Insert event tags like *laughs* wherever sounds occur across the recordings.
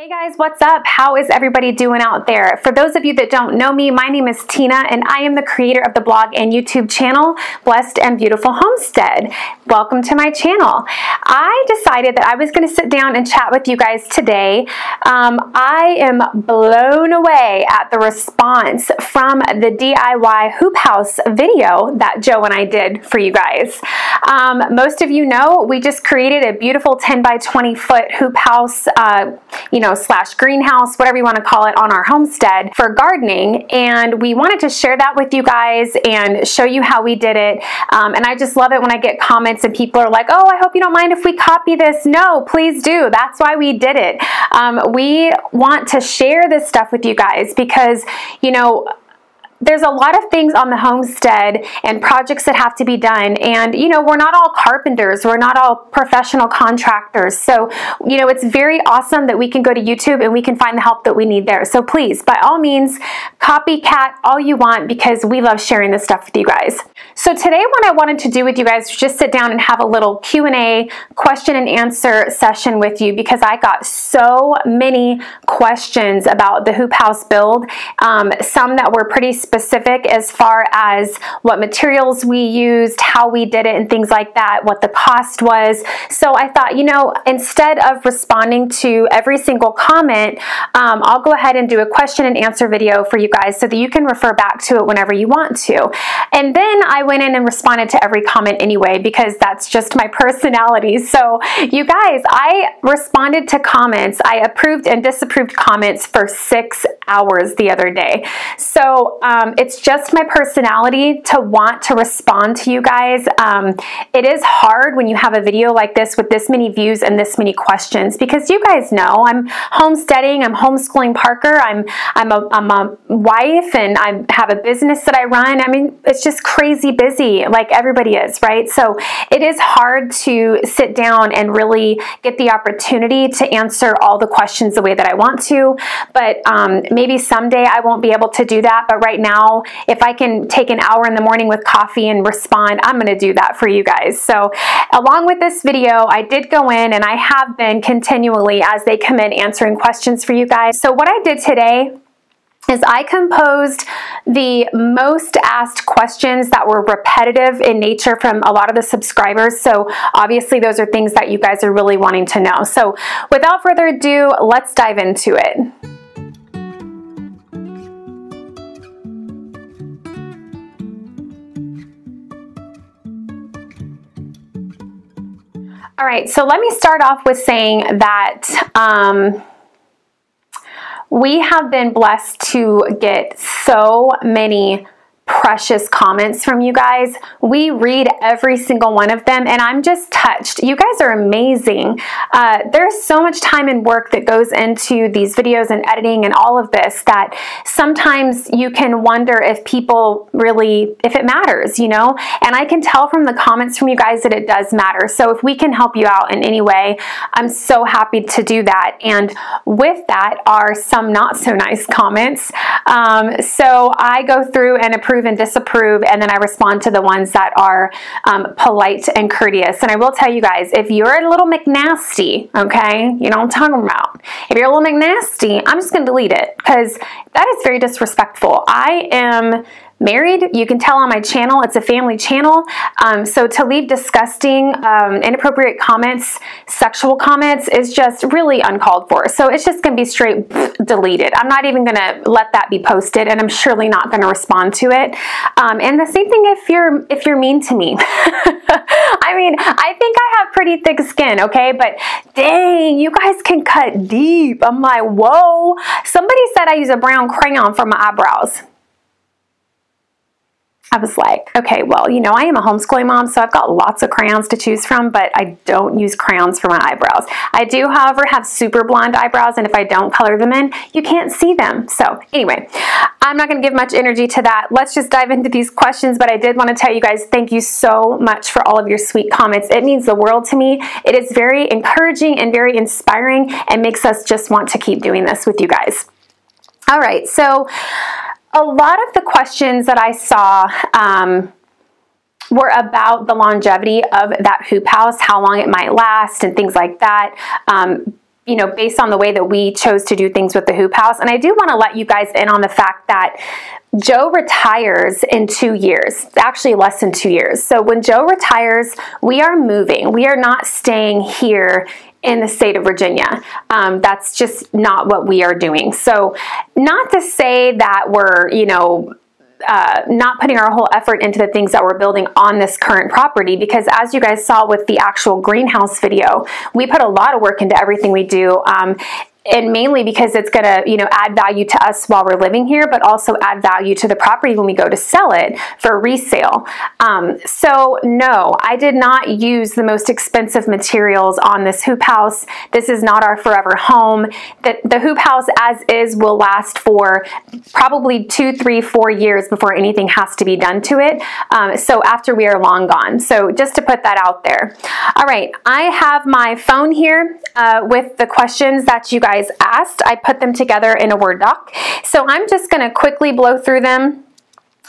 Hey guys, what's up? How is everybody doing out there? For those of you that don't know me, my name is Tina and I am the creator of the blog and YouTube channel, Blessed and Beautiful Homestead. Welcome to my channel. I decided that I was going to sit down and chat with you guys today. Um, I am blown away at the response from the DIY hoop house video that Joe and I did for you guys. Um, most of you know we just created a beautiful 10 by 20 foot hoop house, uh, you know, know, slash greenhouse, whatever you want to call it, on our homestead for gardening. And we wanted to share that with you guys and show you how we did it. Um, and I just love it when I get comments and people are like, oh, I hope you don't mind if we copy this. No, please do. That's why we did it. Um, we want to share this stuff with you guys because, you know, there's a lot of things on the homestead and projects that have to be done. And, you know, we're not all carpenters, we're not all professional contractors. So, you know, it's very awesome that we can go to YouTube and we can find the help that we need there. So please, by all means, copycat all you want because we love sharing this stuff with you guys. So today what I wanted to do with you guys was just sit down and have a little Q&A question and answer session with you because I got so many questions about the hoop house build. Um, some that were pretty specific as far as what materials we used, how we did it, and things like that, what the cost was. So I thought, you know, instead of responding to every single comment, um, I'll go ahead and do a question and answer video for you guys so that you can refer back to it whenever you want to. And then I went in and responded to every comment anyway because that's just my *laughs* personality. So you guys, I responded to comments. I approved and disapproved comments for six hours the other day. So um, it's just my personality to want to respond to you guys. Um, it is hard when you have a video like this with this many views and this many questions because you guys know I'm homesteading, I'm homeschooling Parker, I'm, I'm, a, I'm a wife and I have a business that I run. I mean, it's just crazy busy like everybody is, right? So it is hard to sit down and really get the opportunity to answer all the questions the way that I want to. But um, maybe someday I won't be able to do that. But right now, if I can take an hour in the morning with coffee and respond, I'm to do that for you guys. So along with this video, I did go in and I have been continually as they come in answering questions for you guys. So what I did today is I composed the most asked questions that were repetitive in nature from a lot of the subscribers. So obviously those are things that you guys are really wanting to know. So without further ado, let's dive into it. All right, so let me start off with saying that um, we have been blessed to get so many precious comments from you guys. We read every single one of them and I'm just touched. You guys are amazing. Uh, there's so much time and work that goes into these videos and editing and all of this that sometimes you can wonder if people really, if it matters, you know? And I can tell from the comments from you guys that it does matter. So if we can help you out in any way, I'm so happy to do that. And with that are some not so nice comments. Um, so I go through and approve approve and disapprove, and then I respond to the ones that are um, polite and courteous. And I will tell you guys, if you're a little McNasty, okay, you know what I'm talking about. If you're a little McNasty, I'm just going to delete it because that is very disrespectful. I am married. You can tell on my channel, it's a family channel. Um, so to leave disgusting, um, inappropriate comments, sexual comments is just really uncalled for. So it's just going to be straight *laughs* deleted. I'm not even going to let that be posted and I'm surely not going to respond to it. Um, and the same thing if you're, if you're mean to me. *laughs* I mean, I think I have pretty thick skin, okay? But dang, you guys can cut deep. I'm like, whoa. Somebody said I use a brown crayon for my eyebrows. I was like, okay, well, you know, I am a homeschooling mom, so I've got lots of crayons to choose from, but I don't use crayons for my eyebrows. I do, however, have super blonde eyebrows, and if I don't color them in, you can't see them. So anyway, I'm not going to give much energy to that. Let's just dive into these questions, but I did want to tell you guys thank you so much for all of your sweet comments. It means the world to me. It is very encouraging and very inspiring and makes us just want to keep doing this with you guys. All right, so a lot of the questions that I saw um, were about the longevity of that hoop house, how long it might last, and things like that. Um, you know, based on the way that we chose to do things with the hoop house. And I do want to let you guys in on the fact that Joe retires in two years, actually less than two years. So when Joe retires, we are moving. We are not staying here in the state of Virginia. Um, that's just not what we are doing. So, not to say that we're, you know, uh, not putting our whole effort into the things that we're building on this current property because as you guys saw with the actual greenhouse video, we put a lot of work into everything we do. Um, and mainly because it's going to you know add value to us while we're living here but also add value to the property when we go to sell it for resale. Um, so no i did not use the most expensive materials on this hoop house. This is not our forever home. The, the hoop house as is will last for probably two three four years before anything has to be done to it. Um, so after we are long gone. So just to put that out there. All right i have my phone here uh, with the questions that you guys guys asked. I put them together in a Word doc. So I'm just going to quickly blow through them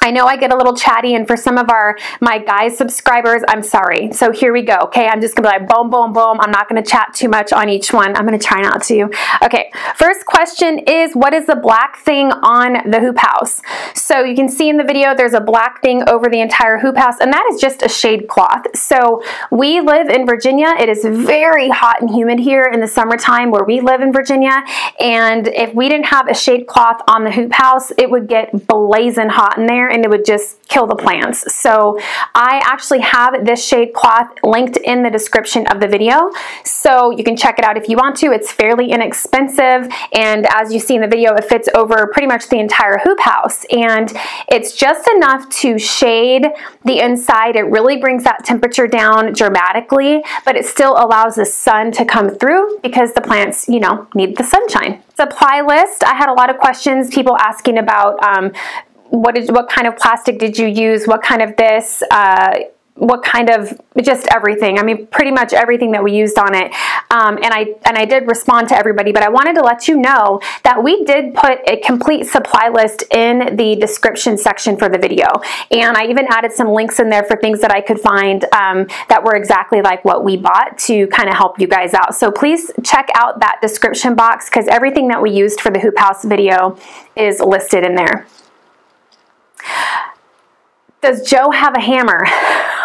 I know I get a little chatty and for some of our my guys subscribers, I'm sorry. So here we go. Okay, I'm just gonna be like boom, boom, boom. I'm not gonna chat too much on each one. I'm gonna try not to. Okay, first question is what is the black thing on the hoop house? So you can see in the video there's a black thing over the entire hoop house and that is just a shade cloth. So we live in Virginia. It is very hot and humid here in the summertime where we live in Virginia. And if we didn't have a shade cloth on the hoop house, it would get blazing hot in there and it would just kill the plants. So I actually have this shade cloth linked in the description of the video. So you can check it out if you want to. It's fairly inexpensive. And as you see in the video, it fits over pretty much the entire hoop house. And it's just enough to shade the inside. It really brings that temperature down dramatically, but it still allows the sun to come through because the plants, you know, need the sunshine. Supply list, I had a lot of questions, people asking about um, what is what kind of plastic did you use? What kind of this? Uh, what kind of just everything i mean pretty much everything that we used on it um, and i and i did respond to everybody but i wanted to let you know that we did put a complete supply list in the description section for the video and i even added some links in there for things that i could find um, that were exactly like what we bought to kind of help you guys out so please check out that description box because everything that we used for the hoop house video is listed in there does Joe have a hammer? *laughs*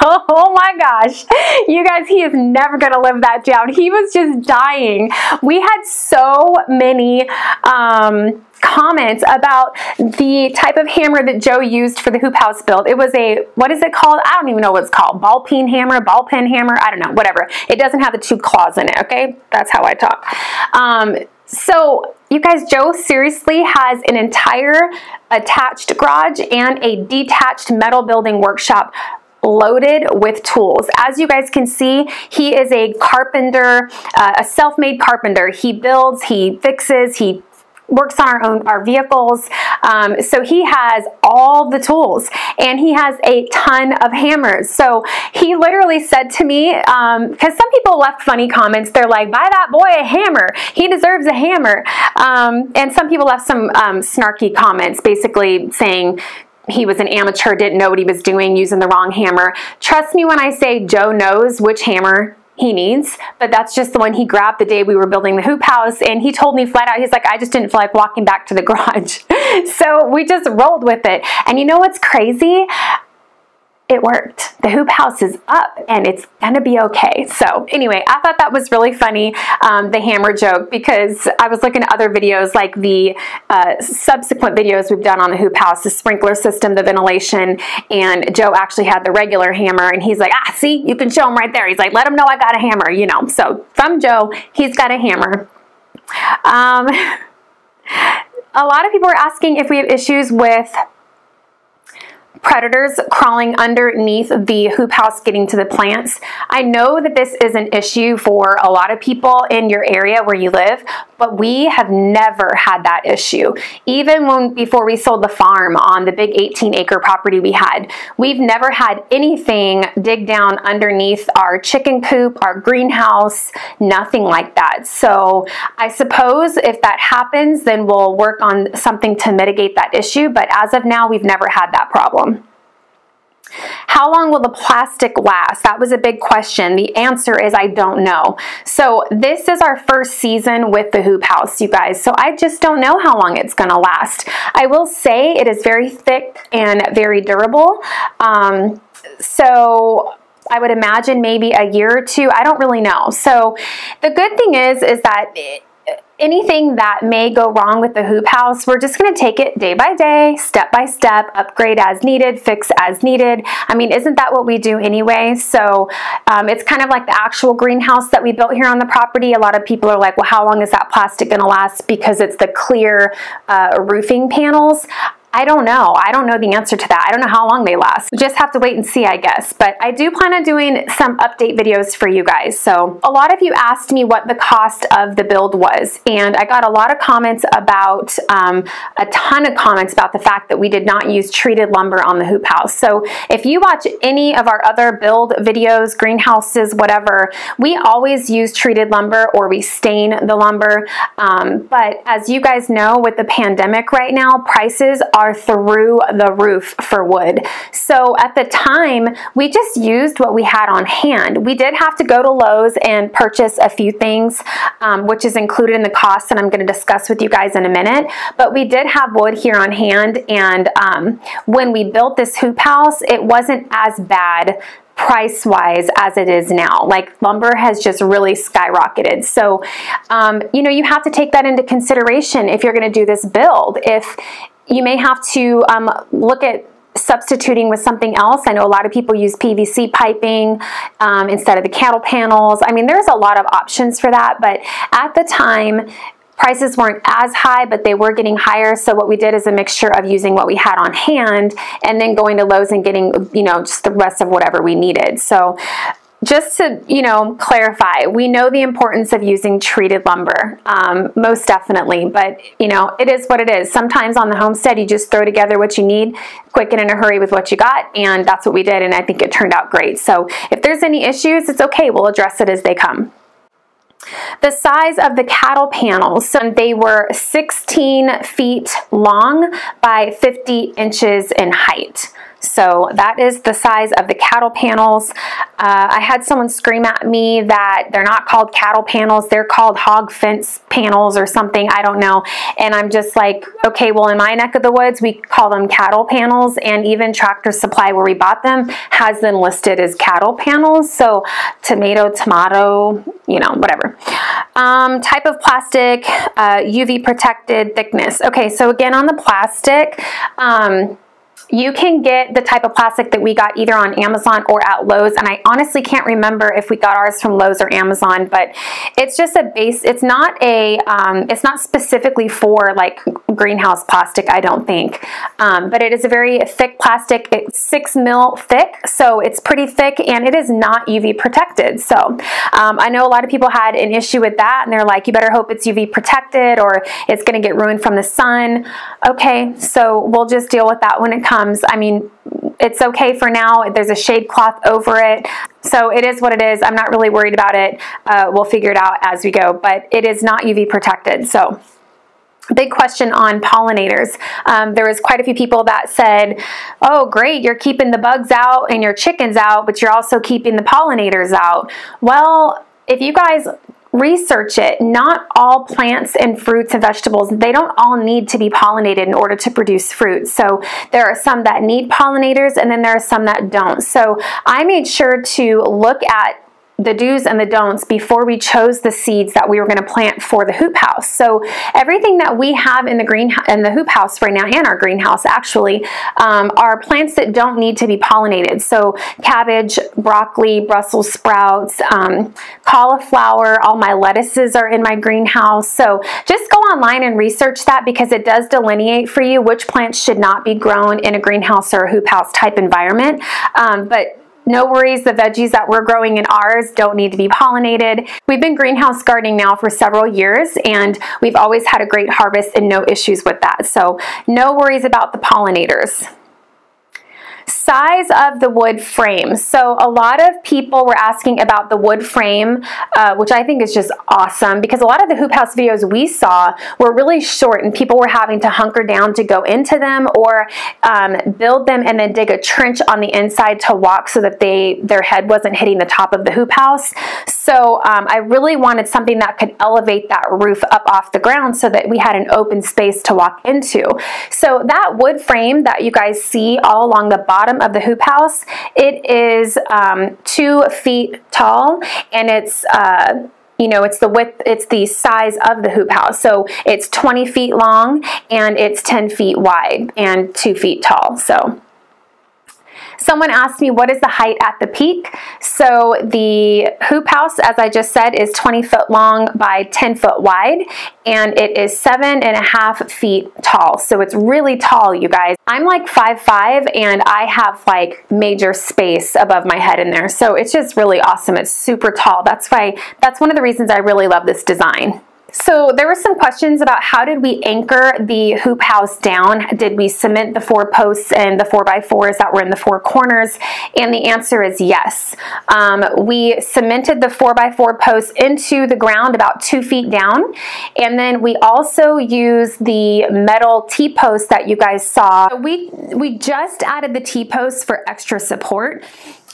oh my gosh. You guys, he is never going to live that down. He was just dying. We had so many um, comments about the type of hammer that Joe used for the hoop house build. It was a, what is it called? I don't even know what it's called. Ball peen hammer, ball pin hammer, I don't know, whatever. It doesn't have the two claws in it, okay? That's how I talk. Um, so you guys, Joe seriously has an entire attached garage and a detached metal building workshop loaded with tools. As you guys can see, he is a carpenter, uh, a self-made carpenter. He builds, he fixes, he works on our own our vehicles. Um, so he has all the tools and he has a ton of hammers. So he literally said to me because um, some people left funny comments. They're like buy that boy a hammer. He deserves a hammer. Um, and some people left some um, snarky comments basically saying he was an amateur, didn't know what he was doing, using the wrong hammer. Trust me when I say Joe knows which hammer he needs, but that's just the one he grabbed the day we were building the hoop house. And he told me flat out, he's like, I just didn't feel like walking back to the *laughs* garage. so we just rolled with it. And you know what's crazy? It worked. The hoop house is up and it's gonna be okay. So anyway, I thought that was really funny, um, the hammer joke, because I was looking at other videos like the uh, subsequent videos we've done on the hoop house, the sprinkler system, the ventilation, and Joe actually had the regular hammer and he's like, ah, see, you can show him right there. He's like, let him know I got a hammer, you know. So from Joe, he's got a hammer. Um, *laughs* a lot of people are asking if we have issues with predators crawling underneath the hoop house getting to the plants. I know that this is an issue for a lot of people in your area where you live, but we have never had that issue. Even when before we sold the farm on the big 18 acre property we had, we've never had anything dig down underneath our chicken coop, our greenhouse, nothing like that. So I suppose if that happens, then we'll work on something to mitigate that issue. But as of now, we've never had that problem. How long will the plastic last? That was a big question. The answer is I don't know. So this is our first season with the hoop house, you guys. So I just don't know how long it's going to last. I will say it is very thick and very durable. Um, so I would imagine maybe a year or two. I don't really know. So the good thing is, is that anything that may go wrong with the hoop house, we're just going to take it day by day, step by step, upgrade as needed, fix as needed. I mean, isn't that what we do anyway? So um, it's kind of like the actual greenhouse that we built here on the property. A lot of people are like, well, how long is that plastic going to last? Because it's the clear uh, roofing panels. I don't know. I don't know the answer to that. I don't know how long they last. We just have to wait and see, I guess. But I do plan on doing some update videos for you guys. So a lot of you asked me what the cost of the build was. And I got a lot of comments about, um, a ton of comments about the fact that we did not use treated lumber on the hoop house. So if you watch any of our other build videos, greenhouses, whatever, we always use treated lumber or we stain the lumber. Um, but as you guys know, with the pandemic right now, prices are are through the roof for wood. So at the time, we just used what we had on hand. We did have to go to Lowe's and purchase a few things, um, which is included in the cost that I'm going to discuss with you guys in a minute. But we did have wood here on hand, and um, when we built this hoop house, it wasn't as bad price wise as it is now. Like lumber has just really skyrocketed. So, um, you know, you have to take that into consideration if you're going to do this build. If you may have to um, look at substituting with something else. I know a lot of people use PVC piping um, instead of the cattle panels. I mean, there's a lot of options for that, but at the time, prices weren't as high, but they were getting higher. So what we did is a mixture of using what we had on hand and then going to Lowe's and getting, you know, just the rest of whatever we needed. So just to you know clarify we know the importance of using treated lumber um, most definitely but you know it is what it is. Sometimes on the homestead you just throw together what you need quick and in a hurry with what you got and that's what we did and i think it turned out great. So if there's any issues it's okay. We'll address it as they come. The size of the cattle panels, they were 16 feet long by 50 inches in height. So that is the size of the cattle panels. Uh, I had someone scream at me that they're not called cattle panels, they're called hog fence panels or something, I don't know. And I'm just like, okay, well in my neck of the woods, we call them cattle panels and even Tractor Supply where we bought them has them listed as cattle panels. So tomato, tomato, you know, whatever. Um, type of plastic, uh, UV protected thickness. Okay, so again on the plastic, um, you can get the type of plastic that we got either on Amazon or at Lowe's and I honestly can't remember if we got ours from Lowe's or Amazon but it's just a base it's not a um, it's not specifically for like greenhouse plastic I don't think. Um, but it is a very thick plastic it's six mil thick so it's pretty thick and it is not UV protected. So um, I know a lot of people had an issue with that and they're like you better hope it's UV protected or it's going to get ruined from the sun. Okay so we'll just deal with that when it comes comes. I mean, it's okay for now. There's a shade cloth over it. So it is what it is. I'm not really worried about it. Uh, we'll figure it out as we go, but it is not UV protected. So big question on pollinators. Um, there was quite a few people that said, oh great, you're keeping the bugs out and your chickens out, but you're also keeping the pollinators out. Well, if you guys research it. Not all plants and fruits and vegetables, they don't all need to be pollinated in order to produce fruit. So there are some that need pollinators and then there are some that don't. So I made sure to look at the do's and the don'ts before we chose the seeds that we were going to plant for the hoop house. So everything that we have in the green in the hoop house right now and our greenhouse actually um, are plants that don't need to be pollinated. So cabbage, broccoli, Brussels sprouts, um, cauliflower, all my lettuces are in my greenhouse. So just go online and research that because it does delineate for you which plants should not be grown in a greenhouse or a hoop house type environment. Um, but no worries, the veggies that we're growing in ours don't need to be pollinated. We've been greenhouse gardening now for several years and we've always had a great harvest and no issues with that. So no worries about the pollinators. Size of the wood frame. So a lot of people were asking about the wood frame, uh, which I think is just awesome because a lot of the hoop house videos we saw were really short and people were having to hunker down to go into them or um, build them and then dig a trench on the inside to walk so that they their head wasn't hitting the top of the hoop house. So um, I really wanted something that could elevate that roof up off the ground so that we had an open space to walk into. So that wood frame that you guys see all along the bottom of the hoop house, it is um, two feet tall and it's uh, you know, it's the width, it's the size of the hoop house. So it's 20 feet long and it's 10 feet wide and two feet tall. So Someone asked me what is the height at the peak. So the hoop house, as I just said, is 20 foot long by 10 foot wide, and it is seven and a half feet tall. So it's really tall, you guys. I'm like five five, and I have like major space above my head in there. So it's just really awesome. It's super tall. That's why, that's one of the reasons I really love this design. So there were some questions about how did we anchor the hoop house down? Did we cement the four posts and the four by fours that were in the four corners? And the answer is yes. Um, we cemented the four by four posts into the ground about two feet down. And then we also used the metal T-post that you guys saw. We, we just added the T-posts for extra support.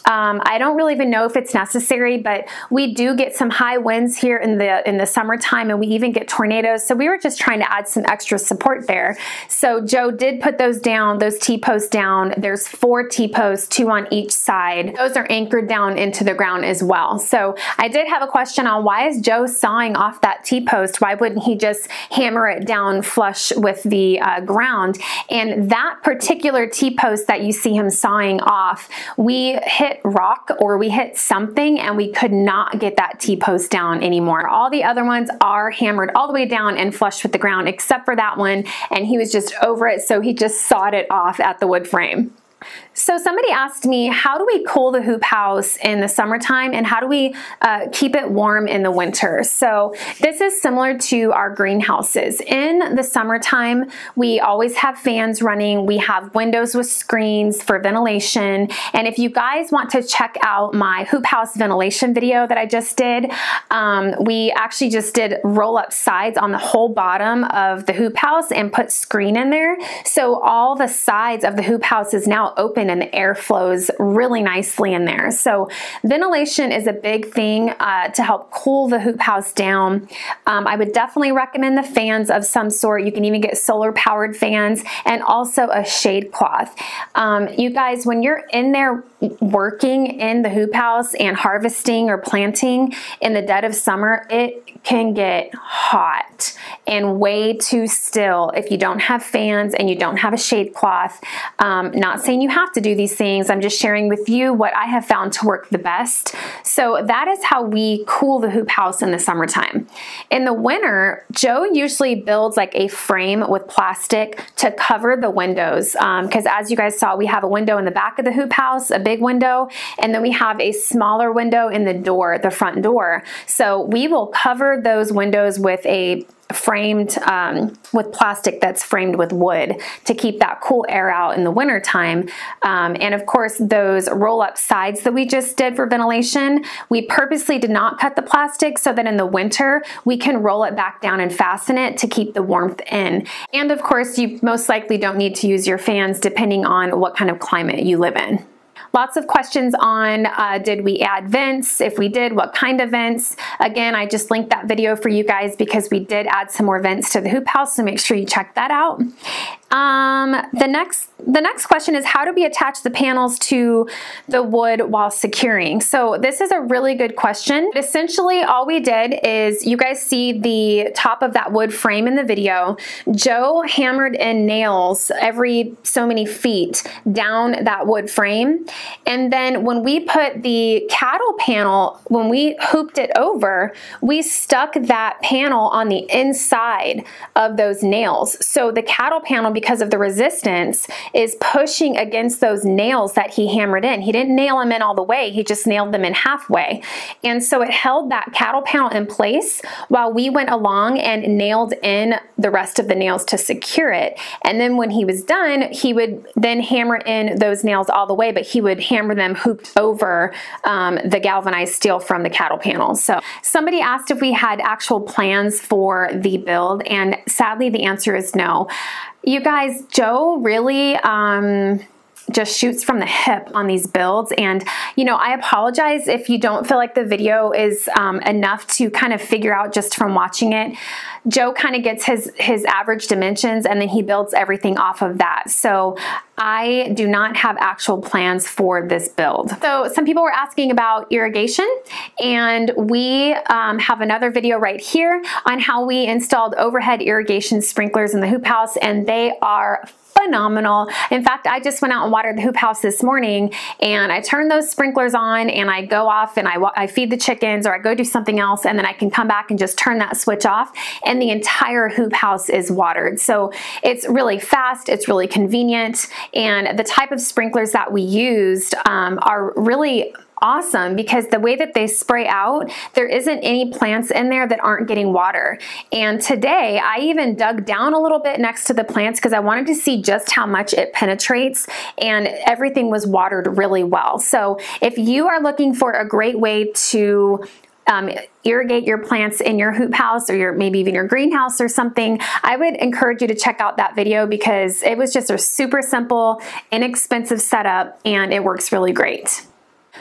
Um, I don't really even know if it's necessary, but we do get some high winds here in the in the summertime, and we even get tornadoes. So we were just trying to add some extra support there. So Joe did put those down, those T-posts down. There's four T-posts, two on each side. Those are anchored down into the ground as well. So I did have a question on why is Joe sawing off that T-post? Why wouldn't he just hammer it down flush with the uh, ground? And that particular T-post that you see him sawing off, we hit hit rock or we hit something and we could not get that T-post down anymore. All the other ones are hammered all the way down and flush with the ground except for that one and he was just over it so he just sawed it off at the wood frame. So somebody asked me, how do we cool the hoop house in the summertime and how do we uh, keep it warm in the winter? So this is similar to our greenhouses. In the summertime, we always have fans running. We have windows with screens for ventilation. And if you guys want to check out my hoop house ventilation video that I just did, um, we actually just did roll up sides on the whole bottom of the hoop house and put screen in there. So all the sides of the hoop house is now open and the air flows really nicely in there. So ventilation is a big thing uh, to help cool the hoop house down. Um, I would definitely recommend the fans of some sort. You can even get solar powered fans and also a shade cloth. Um, you guys, when you're in there working in the hoop house and harvesting or planting in the dead of summer, it can get hot and way too still if you don't have fans and you don't have a shade cloth. Um, not saying you have to do these things, I'm just sharing with you what I have found to work the best. So that is how we cool the hoop house in the summertime. In the winter, Joe usually builds like a frame with plastic to cover the windows because um, as you guys saw, we have a window in the back of the hoop house, a big big window, and then we have a smaller window in the door, the front door. So we will cover those windows with a framed um, with plastic that's framed with wood to keep that cool air out in the winter time. Um, and of course, those roll up sides that we just did for ventilation, we purposely did not cut the plastic so that in the winter we can roll it back down and fasten it to keep the warmth in. And of course, you most likely don't need to use your fans depending on what kind of climate you live in. Lots of questions on uh, did we add vents? If we did, what kind of vents? Again, I just linked that video for you guys because we did add some more vents to the hoop house, so make sure you check that out. Um, the next the next question is how do we attach the panels to the wood while securing? So this is a really good question. Essentially all we did is you guys see the top of that wood frame in the video. Joe hammered in nails every so many feet down that wood frame. And then when we put the cattle panel, when we hooped it over, we stuck that panel on the inside of those nails. So the cattle panel, because of the resistance, is pushing against those nails that he hammered in. He didn't nail them in all the way, he just nailed them in halfway. And so it held that cattle panel in place while we went along and nailed in the rest of the nails to secure it. And then when he was done, he would then hammer in those nails all the way, but he would hammer them hooped over um, the galvanized steel from the cattle panel. So somebody asked if we had actual plans for the build, and sadly the answer is no. You guys, Joe really um, just shoots from the hip on these builds. And, you know, I apologize if you don't feel like the video is um, enough to kind of figure out just from watching it. Joe kind of gets his, his average dimensions and then he builds everything off of that. So I do not have actual plans for this build. So some people were asking about irrigation and we um, have another video right here on how we installed overhead irrigation sprinklers in the hoop house and they are phenomenal. In fact, I just went out and watered the hoop house this morning and I turn those sprinklers on and I go off and I, I feed the chickens or I go do something else and then I can come back and just turn that switch off and the entire hoop house is watered. So it's really fast, it's really convenient and the type of sprinklers that we used um, are really awesome because the way that they spray out, there isn't any plants in there that aren't getting water. And today I even dug down a little bit next to the plants because I wanted to see just how much it penetrates and everything was watered really well. So if you are looking for a great way to um, irrigate your plants in your hoop house or your maybe even your greenhouse or something, I would encourage you to check out that video because it was just a super simple, inexpensive setup and it works really great.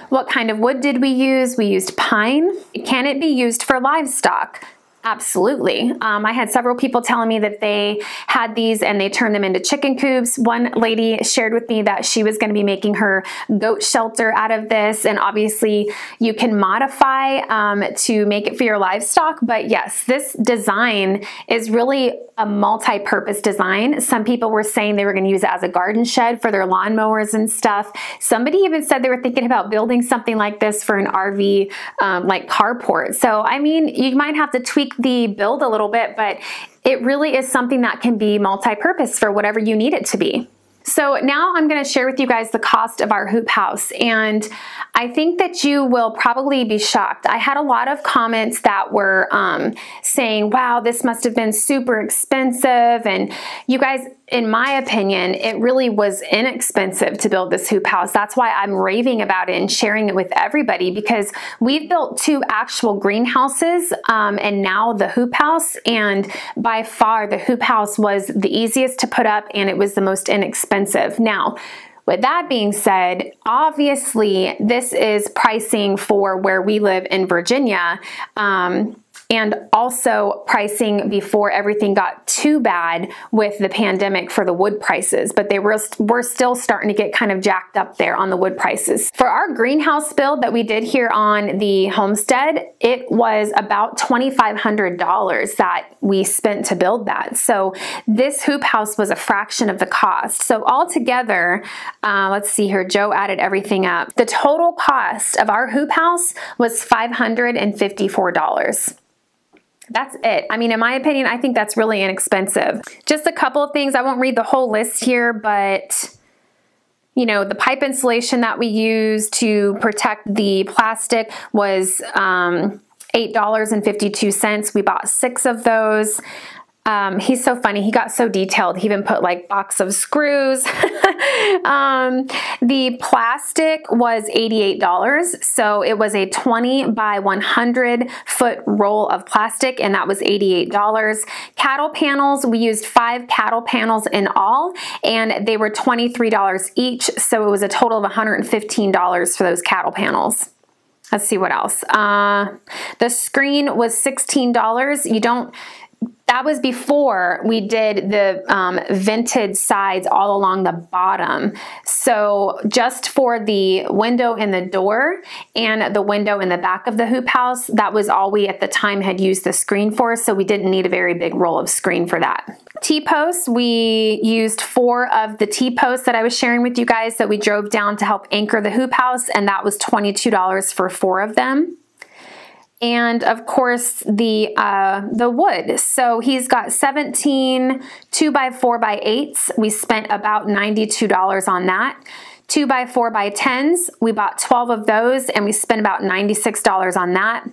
What kind of wood did we use? We used pine. Can it be used for livestock? Absolutely. Um, I had several people telling me that they had these and they turned them into chicken coops. One lady shared with me that she was going to be making her goat shelter out of this. And obviously, you can modify um, to make it for your livestock. But yes, this design is really a multi purpose design. Some people were saying they were going to use it as a garden shed for their lawnmowers and stuff. Somebody even said they were thinking about building something like this for an RV um, like carport. So, I mean, you might have to tweak the build a little bit, but it really is something that can be multi-purpose for whatever you need it to be. So now I'm going to share with you guys the cost of our hoop house and I think that you will probably be shocked. I had a lot of comments that were um, saying, wow, this must have been super expensive and you guys, in my opinion, it really was inexpensive to build this hoop house. That's why I'm raving about it and sharing it with everybody because we've built two actual greenhouses um, and now the hoop house. And by far, the hoop house was the easiest to put up and it was the most inexpensive. Now, with that being said, obviously, this is pricing for where we live in Virginia. Um, and also pricing before everything got too bad with the pandemic for the wood prices, but they were, were still starting to get kind of jacked up there on the wood prices. For our greenhouse build that we did here on the homestead, it was about $2,500 that we spent to build that. So this hoop house was a fraction of the cost. So altogether, uh, let's see here, Joe added everything up. The total cost of our hoop house was $554 that's it. I mean, in my opinion, I think that's really inexpensive. Just a couple of things. I won't read the whole list here, but you know, the pipe insulation that we use to protect the plastic was um, $8.52. We bought six of those. Um, he's so funny. He got so detailed. He even put like box of screws. *laughs* um, the plastic was $88. So it was a 20 by 100 foot roll of plastic and that was $88. Cattle panels, we used five cattle panels in all and they were $23 each. So it was a total of $115 for those cattle panels. Let's see what else. Uh, the screen was $16. You don't that was before we did the um, vented sides all along the bottom. So just for the window in the door and the window in the back of the hoop house, that was all we at the time had used the screen for. So we didn't need a very big roll of screen for that. T-posts, we used four of the T-posts that I was sharing with you guys that we drove down to help anchor the hoop house and that was $22 for four of them. And of course the uh, the wood. So he's got 17 2 by 4 by 8s. We spent about $92 on that. 2 by 4 by 10s, we bought 12 of those and we spent about $96 on that.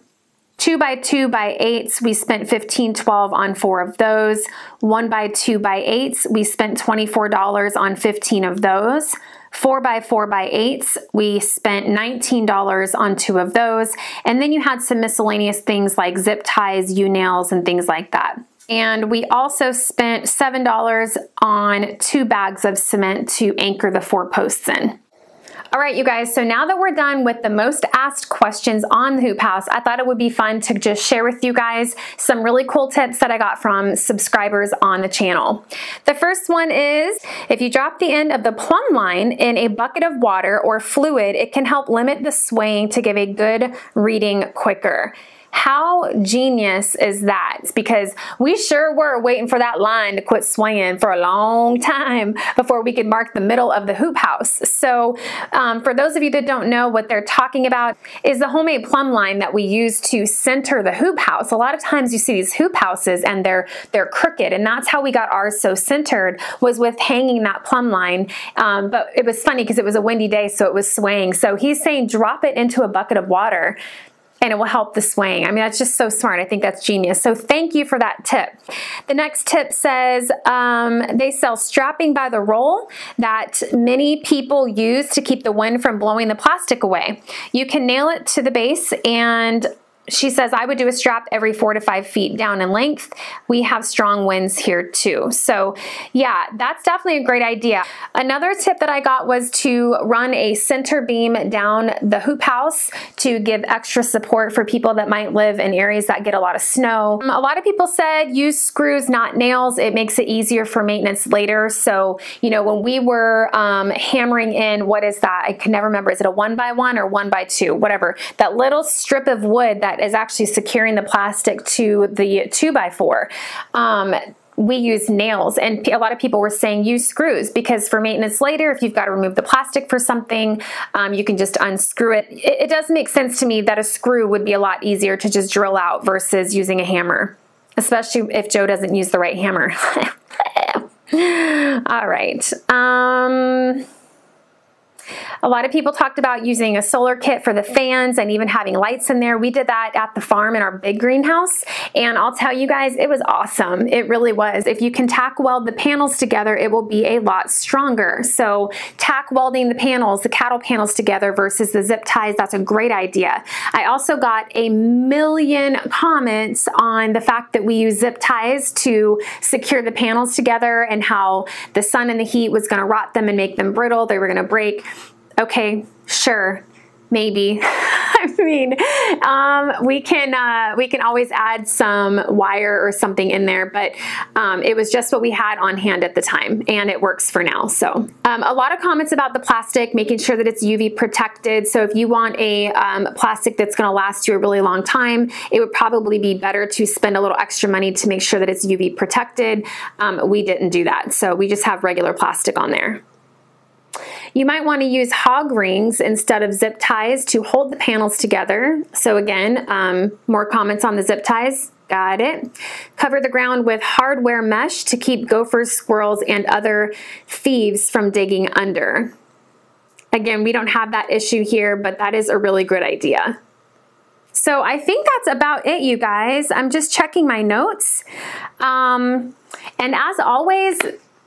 2 by 2 by 8s, we spent 15 12 on four of those. 1 by 2 by 8s, we spent $24 on 15 of those. 4 by 4 by 8s, we spent $19 on two of those. And then you had some miscellaneous things like zip ties, U-nails, and things like that. And we also spent $7 on two bags of cement to anchor the four posts in. All right, you guys, so now that we're done with the most asked questions on the Hoop House, I thought it would be fun to just share with you guys some really cool tips that I got from subscribers on the channel. The first one is if you drop the end of the plumb line in a bucket of water or fluid, it can help limit the swaying to give a good reading quicker. How genius is that? Because we sure were waiting for that line to quit swinging for a long time before we could mark the middle of the hoop house. So um, for those of you that don't know what they're talking about is the homemade plumb line that we use to center the hoop house. A lot of times you see these hoop houses and they're they're crooked and that's how we got ours so centered was with hanging that plumb line. Um, but it was funny because it was a windy day so it was swaying. So he's saying drop it into a bucket of water and it will help the swaying. I mean, that's just so smart. I think that's genius. So thank you for that tip. The next tip says um, they sell strapping by the roll that many people use to keep the wind from blowing the plastic away. You can nail it to the base and she says, I would do a strap every four to five feet down in length. We have strong winds here too. So yeah, that's definitely a great idea. Another tip that I got was to run a center beam down the hoop house to give extra support for people that might live in areas that get a lot of snow. Um, a lot of people said use screws, not nails. It makes it easier for maintenance later. So, you know, when we were um, hammering in, what is that? I can never remember. Is it a one by one or one by two? Whatever. That little strip of wood that is actually securing the plastic to the two by four. Um, we use nails and a lot of people were saying use screws because for maintenance later if you've got to remove the plastic for something um, you can just unscrew it. it. it does make sense to me that a screw would be a lot easier to just drill out versus using a hammer especially if joe doesn't use the right hammer *laughs* all right um a lot of people talked about using a solar kit for the fans and even having lights in there. We did that at the farm in our big greenhouse and I'll tell you guys it was awesome. It really was. If you can tack weld the panels together it will be a lot stronger. So tack welding the panels, the cattle panels together versus the zip ties, that's a great idea. I also got a million comments on the fact that we use zip ties to secure the panels together and how the sun and the heat was going to rot them and make them brittle. They were going to break okay, sure, maybe. *laughs* I mean, um, we can uh, we can always add some wire or something in there, but um, it was just what we had on hand at the time, and it works for now. So, um, a lot of comments about the plastic, making sure that it's UV protected. So, if you want a um, plastic that's going to last you a really long time, it would probably be better to spend a little extra money to make sure that it's UV protected. Um, we didn't do that, so we just have regular plastic on there. You might want to use hog rings instead of zip ties to hold the panels together. So again, um, more comments on the zip ties. Got it. Cover the ground with hardware mesh to keep gophers, squirrels, and other thieves from digging under. Again, we don't have that issue here, but that is a really good idea. So I think that's about it, you guys. I'm just checking my notes. Um, and as always,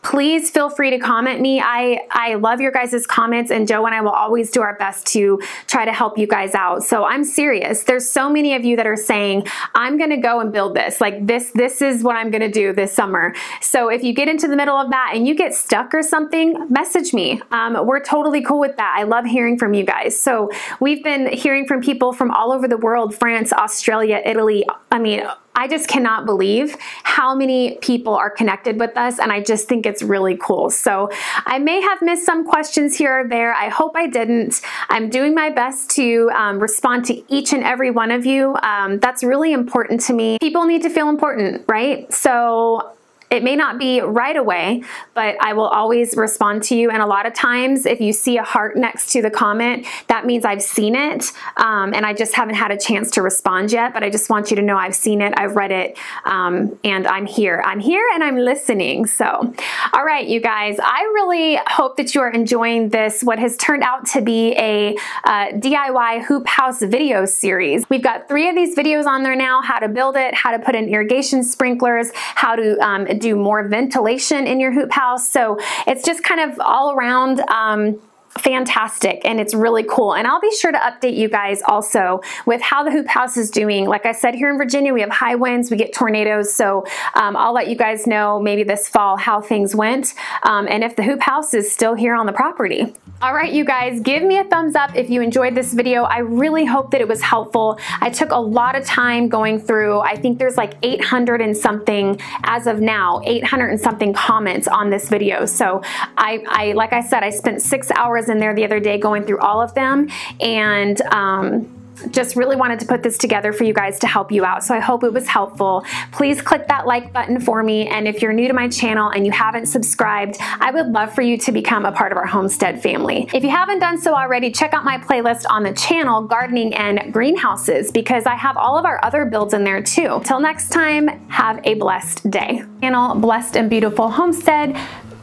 please feel free to comment me. I, I love your guys' comments and Joe and I will always do our best to try to help you guys out. So I'm serious. There's so many of you that are saying, I'm gonna go and build this. Like this, this is what I'm gonna do this summer. So if you get into the middle of that and you get stuck or something, message me. Um, we're totally cool with that. I love hearing from you guys. So we've been hearing from people from all over the world, France, Australia, Italy, I mean, I just cannot believe how many people are connected with us and I just think it's really cool. So I may have missed some questions here or there. I hope I didn't. I'm doing my best to um, respond to each and every one of you. Um, that's really important to me. People need to feel important, right? So it may not be right away, but I will always respond to you. And a lot of times, if you see a heart next to the comment, that means I've seen it um, and I just haven't had a chance to respond yet. But I just want you to know I've seen it, I've read it, um, and I'm here. I'm here and I'm listening. So, all right, you guys, I really hope that you are enjoying this, what has turned out to be a uh, DIY hoop house video series. We've got three of these videos on there now how to build it, how to put in irrigation sprinklers, how to um, do more ventilation in your hoop house. So it's just kind of all around. Um, fantastic and it's really cool and I'll be sure to update you guys also with how the hoop house is doing like I said here in Virginia we have high winds we get tornadoes so um, I'll let you guys know maybe this fall how things went um, and if the hoop house is still here on the property all right, you guys, give me a thumbs up if you enjoyed this video. I really hope that it was helpful. I took a lot of time going through, I think there's like 800 and something as of now, 800 and something comments on this video. So I, I like I said, I spent six hours in there the other day going through all of them and um, just really wanted to put this together for you guys to help you out. So I hope it was helpful. Please click that like button for me. And if you're new to my channel and you haven't subscribed, I would love for you to become a part of our homestead family. If you haven't done so already, check out my playlist on the channel, Gardening and Greenhouses, because I have all of our other builds in there too. Till next time, have a blessed day. Channel Blessed and Beautiful Homestead.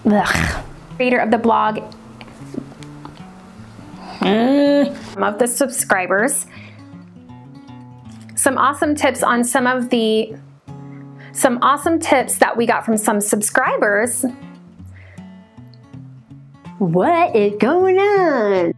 Ugh. Creator of the blog of the subscribers some awesome tips on some of the some awesome tips that we got from some subscribers. What is going on?